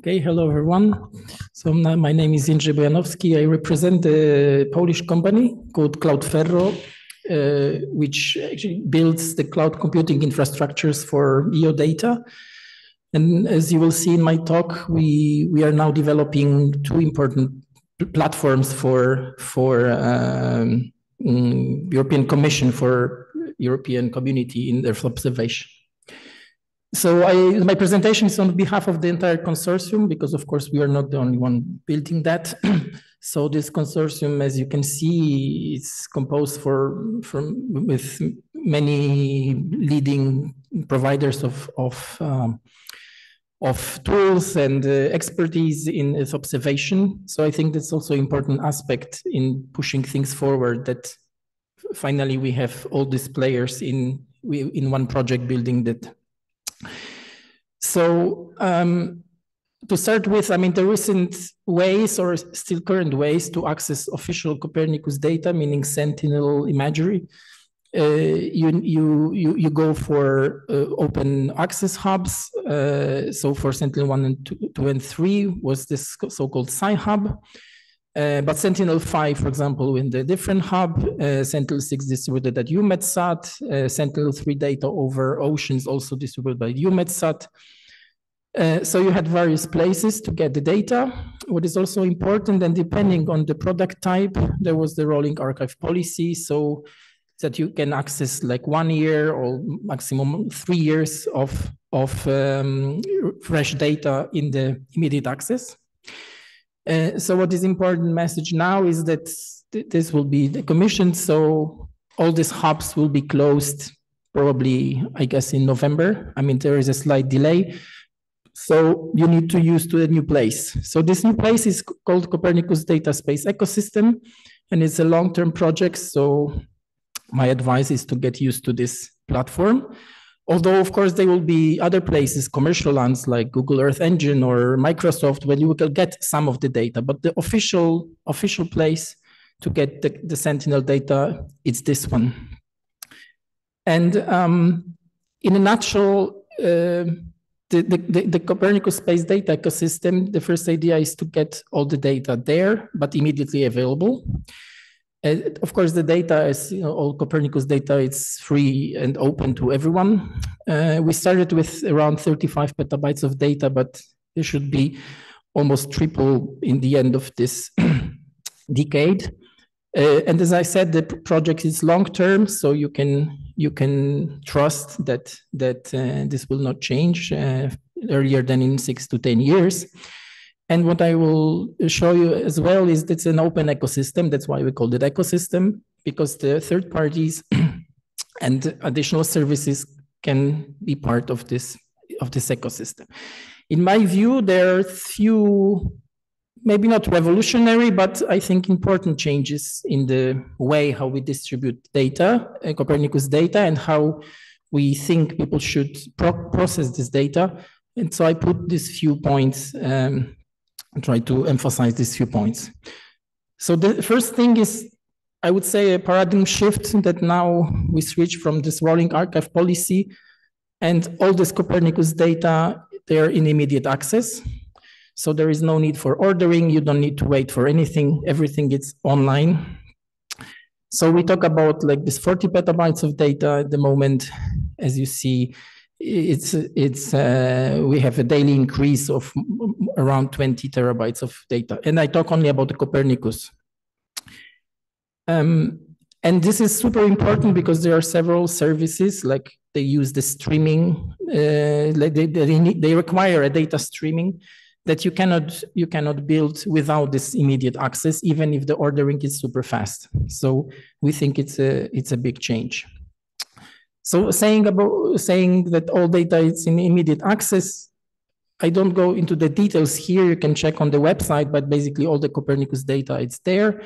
Okay, hello everyone. So my name is Jędrzej Bojanowski. I represent a Polish company called Cloudferro, uh, which actually builds the cloud computing infrastructures for EO data. And as you will see in my talk, we, we are now developing two important platforms for, for um, mm, European Commission for European community in Earth observation. So I, my presentation is on behalf of the entire consortium because, of course, we are not the only one building that. so this consortium, as you can see, is composed for from with many leading providers of of um, of tools and uh, expertise in Earth observation. So I think that's also important aspect in pushing things forward. That finally we have all these players in we, in one project building that so um, to start with, I mean, the recent ways or still current ways to access official Copernicus data, meaning Sentinel imagery, uh, you, you, you, you go for uh, open access hubs. Uh, so for Sentinel-1 and 2, 2 and 3 was this so-called Sci-Hub. Uh, but Sentinel-5, for example, in the different hub, uh, Sentinel-6 distributed at EUMETSAT, uh, Sentinel-3 data over oceans also distributed by EUMETSAT. Uh, so you had various places to get the data. What is also important, and depending on the product type, there was the rolling archive policy, so that you can access like one year or maximum three years of, of um, fresh data in the immediate access. Uh, so what is important message now is that th this will be the commission. So all these hubs will be closed probably, I guess, in November. I mean, there is a slight delay. So you need to use to a new place. So this new place is called Copernicus Data Space Ecosystem, and it's a long-term project. So my advice is to get used to this platform. Although, of course, there will be other places, commercial ones like Google Earth Engine or Microsoft, where you will get some of the data. But the official official place to get the, the Sentinel data, it's this one. And um, in a nutshell, uh, the, the, the, Copernicus space data ecosystem, the first idea is to get all the data there, but immediately available. Uh, of course, the data is you know, all Copernicus data. It's free and open to everyone. Uh, we started with around 35 petabytes of data, but it should be almost triple in the end of this decade. Uh, and as I said, the project is long term, so you can you can trust that that uh, this will not change uh, earlier than in six to ten years. And what I will show you as well is it's an open ecosystem. That's why we called it ecosystem, because the third parties and additional services can be part of this of this ecosystem. In my view, there are few, maybe not revolutionary, but I think important changes in the way how we distribute data, uh, Copernicus data, and how we think people should pro process this data. And so I put these few points um, try to emphasize these few points. So the first thing is, I would say, a paradigm shift that now we switch from this rolling archive policy and all this Copernicus data, they're in immediate access. So there is no need for ordering. You don't need to wait for anything. Everything is online. So we talk about like this 40 petabytes of data at the moment. As you see, it's it's uh, we have a daily increase of around 20 terabytes of data. And i talk only about the copernicus. Um, and this is super important because there are several services like they use the streaming uh, like they, they, need, they require a data streaming that you cannot you cannot build without this immediate access even if the ordering is super fast. So we think it's a it's a big change so saying about saying that all data is in immediate access, I don't go into the details here. You can check on the website, but basically all the Copernicus data it's there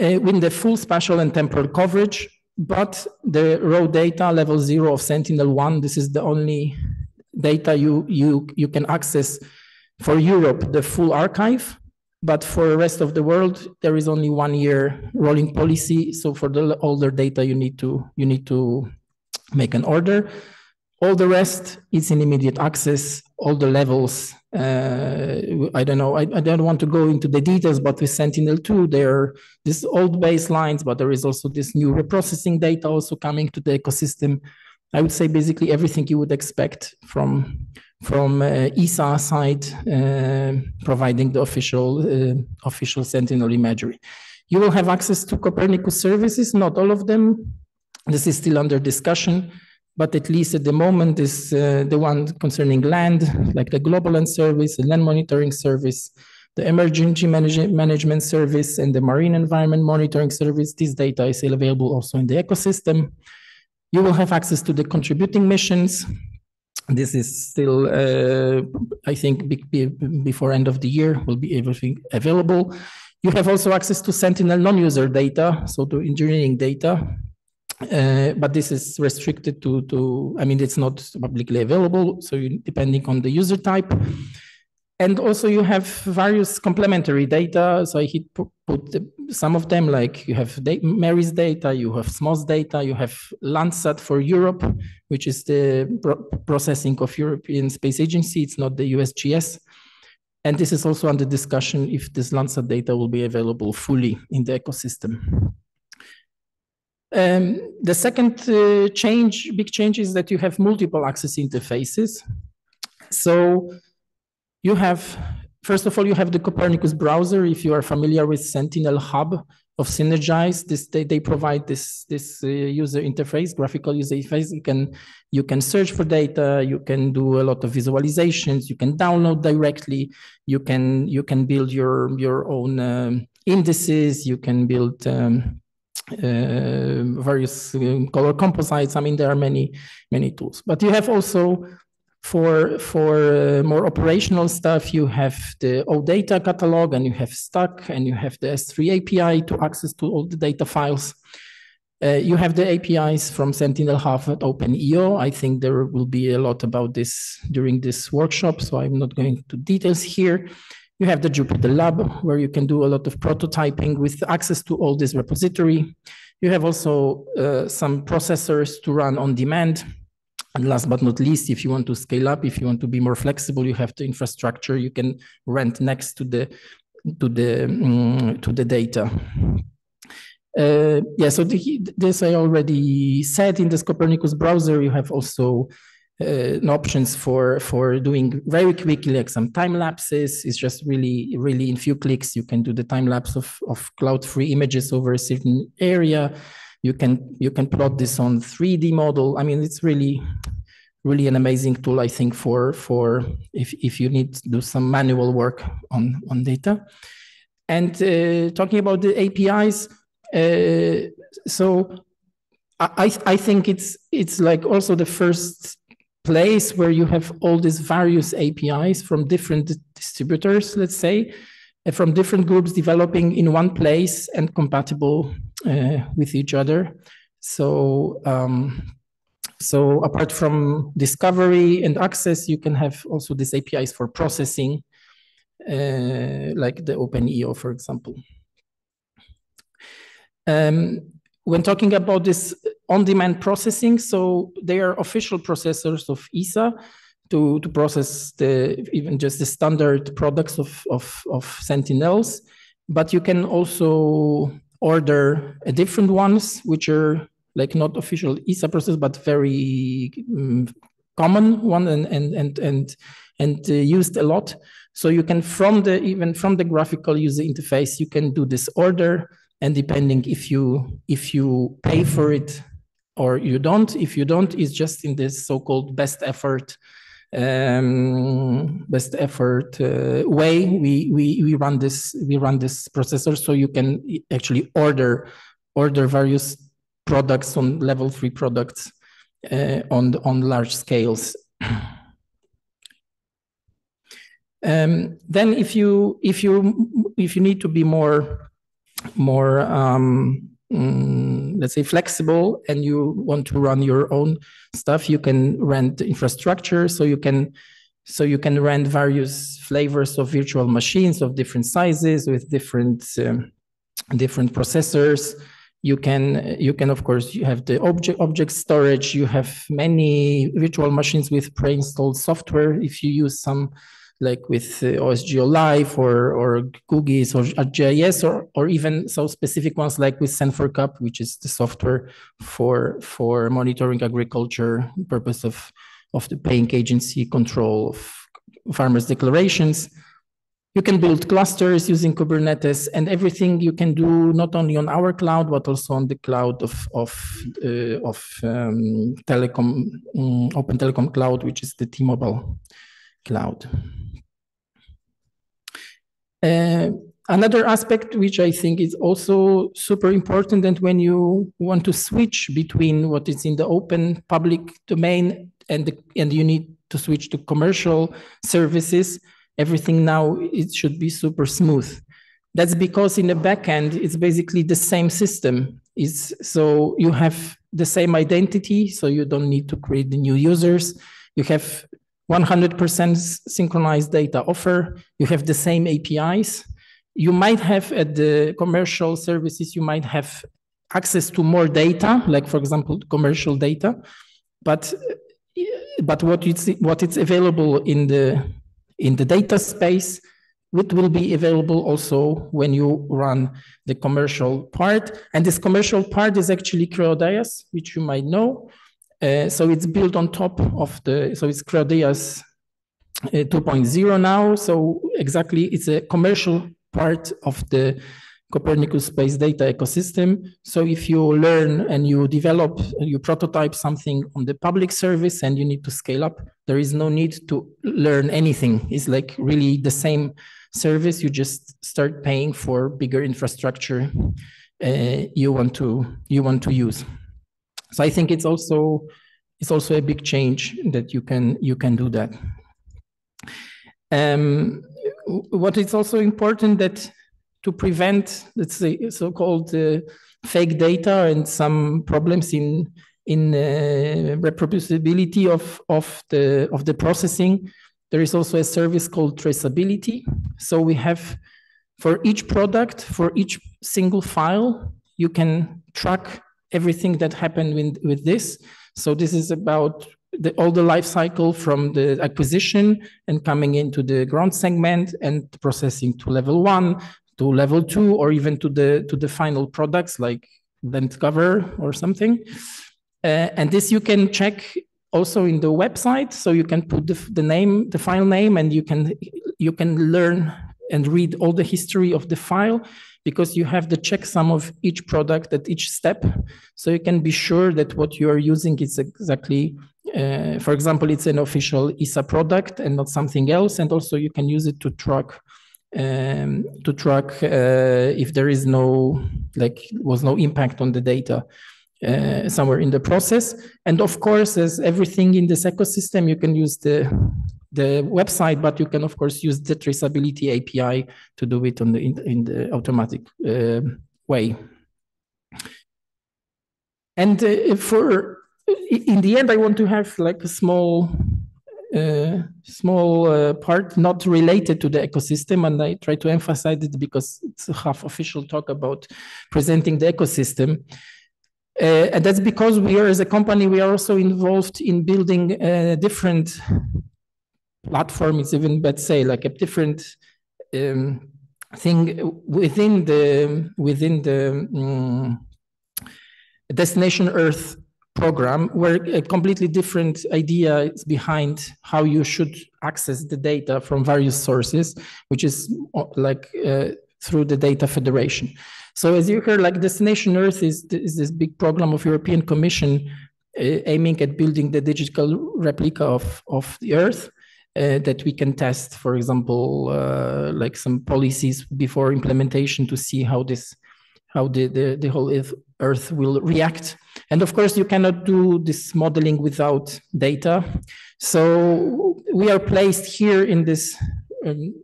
uh, with the full spatial and temporal coverage. But the raw data level zero of Sentinel-1, this is the only data you you you can access for Europe, the full archive. But for the rest of the world, there is only one year rolling policy. So for the older data, you need to you need to make an order. All the rest is in immediate access all the levels. Uh, I don't know. I, I, don't want to go into the details, but with Sentinel-2, there are these old baselines, but there is also this new reprocessing data also coming to the ecosystem. I would say basically everything you would expect from from uh, ESA side, uh, providing the official uh, official Sentinel imagery. You will have access to Copernicus services, not all of them. This is still under discussion but at least at the moment is uh, the one concerning land, like the global land service, the land monitoring service, the emergency manage management service, and the marine environment monitoring service. This data is still available also in the ecosystem. You will have access to the contributing missions. This is still, uh, I think, be, before end of the year will be everything available. You have also access to Sentinel non-user data, so to engineering data, uh, but this is restricted to, to, I mean, it's not publicly available. So you, depending on the user type. And also you have various complementary data. So I put, put the, some of them, like you have MERIS data, you have SMOS data, you have Landsat for Europe, which is the pro processing of European Space Agency. It's not the USGS. And this is also under discussion if this Landsat data will be available fully in the ecosystem. Um, the second uh, change, big change is that you have multiple access interfaces. So you have, first of all, you have the Copernicus browser. If you are familiar with Sentinel Hub of Sinergise, this, they, they provide this, this uh, user interface, graphical user interface. You can, you can search for data, you can do a lot of visualizations, you can download directly, you can, you can build your, your own um, indices, you can build um, various uh, color composites. I mean, there are many, many tools. But you have also for for uh, more operational stuff, you have the OData catalog and you have STAC and you have the S3 API to access to all the data files. Uh, you have the APIs from Sentinel Hub at OpenEO. I think there will be a lot about this during this workshop, so I'm not going to details here. You have the Jupyter Lab, where you can do a lot of prototyping with access to all this repository. You have also uh, some processors to run on demand. And last but not least, if you want to scale up, if you want to be more flexible, you have the infrastructure you can rent next to the to the um, to the data. Uh, yeah, so the, this I already said in this Copernicus browser. You have also options for for doing very quickly like some time lapses. It's just really really in few clicks you can do the time lapse of of cloud free images over a certain area. You can you can plot this on 3d model. I mean it's really really an amazing tool i think for for if if you need to do some manual work on on data. And uh, talking about the apis uh, so I, I think it's it's like also the first place where you have all these various APIs from different distributors, let's say, from different groups developing in one place and compatible uh, with each other. So, um, so apart from discovery and access, you can have also these APIs for processing, uh, like the OpenEO, for example. Um, when talking about this on-demand processing. So they are official processors of ESA to, to process the even just the standard products of, of, of Sentinels. But you can also order a different ones, which are like not official ESA process, but very um, common one and and and and and uh, used a lot. So you can from the even from the graphical user interface, you can do this order, and depending if you if you pay for it or you don't. If you don't, it's just in this so-called best effort um, best effort uh, way. We, we we run this we run this processor so you can actually order order various products on level three products uh, on on large scales. um, then if you if you if you need to be more more um, um, let's say flexible and you want to run your own stuff you can rent infrastructure. So you can so you can rent various flavors of virtual machines of different sizes with different um, different processors. You can you can of course you have the object object storage. You have many virtual machines with pre-installed software. If you use some like with uh, OSGeo Live or or QGIS or ArcGIS or or even so specific ones like with Sen4CAP, which is the software for for monitoring agriculture purpose of of the paying agency control of farmers' declarations. You can build clusters using Kubernetes and everything you can do not only on our cloud, but also on the cloud of, of, uh, of um, telecom, um, Open Telecom Cloud, which is the T-Mobile cloud. Uh, another aspect which I think is also super important and when you want to switch between what is in the open public domain and, the, and you need to switch to commercial services, everything now it should be super smooth. That's because in the backend, it's basically the same system. Is so you have the same identity, so you don't need to create the new users. You have 100% synchronized data offer. You have the same APIs. You might have at the commercial services, you might have access to more data, like for example, commercial data, but but what it's what it's available in the in the data space it will be available also when you run the commercial part and this commercial part is actually CREODIAS which you might know uh, so it's built on top of the so it's CREODIAS uh, 2.0 now so exactly it's a commercial part of the Copernicus space data ecosystem. So if you learn and you develop, you prototype something on the public service and you need to scale up, there is no need to learn anything. It's like really the same service. You just start paying for bigger infrastructure uh, you want to you want to use. So I think it's also it's also a big change that you can you can do that. Um, what is also important that to prevent, let's say, so-called uh, fake data and some problems in in uh, reproducibility of of the of the processing. There is also a service called traceability. So we have for each product, for each single file, you can track everything that happened with, with this. So this is about the, all the life cycle from the acquisition and coming into the ground segment and processing to level one, to level two or even to the to the final products like land cover or something. Uh, and this you can check also in the website. So you can put the, the name, the file name, and you can you can learn and read all the history of the file because you have the checksum of each product at each step. So you can be sure that what you are using is exactly, uh, for example, it's an official ESA product and not something else. And also you can use it to track um, to track uh, if there is no like was no impact on the data uh, somewhere in the process. And of course, as everything in this ecosystem, you can use the the website, but you can of course use the traceability API to do it on the in, in the automatic uh, way. And uh, for in the end, I want to have like a small uh, small uh, part not related to the ecosystem and i try to emphasize it because it's a half official talk about presenting the ecosystem uh, and that's because we are as a company we are also involved in building a different platform is even let's say like a different um, thing within the within the um, destination earth program where a completely different idea is behind how you should access the data from various sources, which is uh, like uh, through the data federation. So as you heard, like Destination Earth is, is this big program of European Commission uh, aiming at building the digital replica of, of the Earth. Uh, that we can test, for example, uh, like some policies before implementation to see how this, how the, the, the whole Earth, will react and of course, you cannot do this modeling without data. So we are placed here in this um,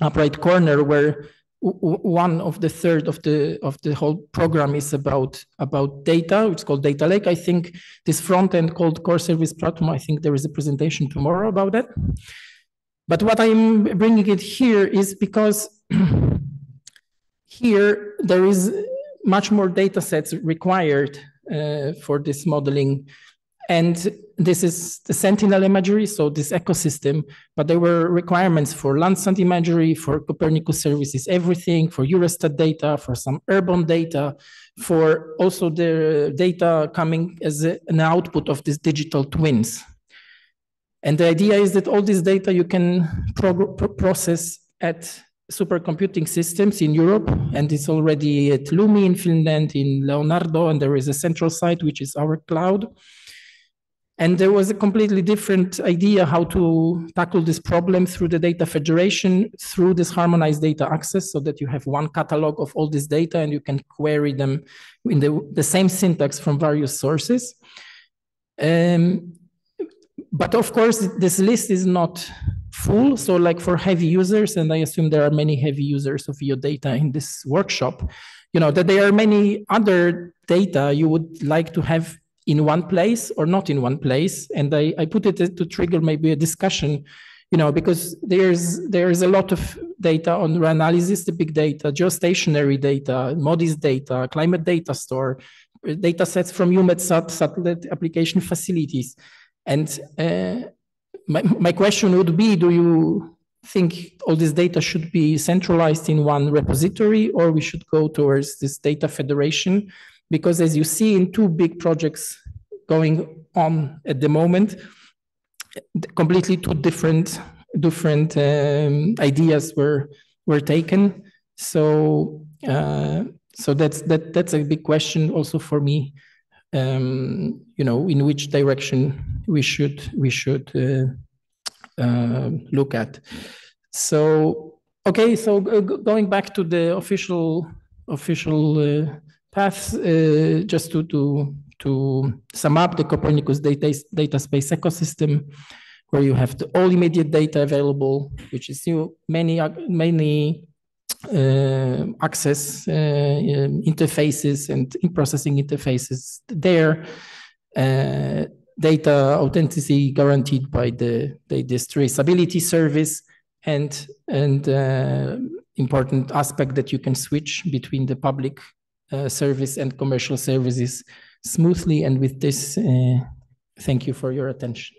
upright corner where one of the third of the of the whole program is about about data. It's called Data Lake. I think this front end called Core Service Platform. I think there is a presentation tomorrow about that. But what I'm bringing it here is because here there is much more data sets required uh, for this modeling. And this is the Sentinel imagery, so this ecosystem, but there were requirements for Landsat imagery, for Copernicus services, everything, for Eurostat data, for some urban data, for also the data coming as a, an output of these digital twins. And the idea is that all this data you can process at supercomputing systems in Europe, and it's already at Lumi in Finland, in Leonardo, and there is a central site, which is our cloud. And there was a completely different idea how to tackle this problem through the data federation, through this harmonized data access, so that you have one catalog of all this data and you can query them in the, the same syntax from various sources. Um, but of course, this list is not full. So like for heavy users, and I assume there are many heavy users of your data in this workshop, you know, that there are many other data you would like to have in one place or not in one place. And I, I put it to trigger maybe a discussion, you know, because there's there's a lot of data on analysis, the big data, geostationary data, MODIS data, climate data store, data sets from EUMETSAT satellite application facilities. And uh, my, my question would be, do you think all this data should be centralized in one repository or we should go towards this data federation? Because as you see in two big projects going on at the moment, completely two different different um, ideas were were taken. So uh, so that's that that's a big question also for me. Um, you know, in which direction we should we should uh, uh, look at. So okay, so going back to the official official uh, paths, uh, just to to to sum up the Copernicus data data space ecosystem, where you have the all immediate data available, which is you many many uh, access uh, interfaces and in processing interfaces there. Uh, data authenticity guaranteed by the, the this traceability service and and uh, important aspect that you can switch between the public service and commercial services smoothly and with this uh, thank you for your attention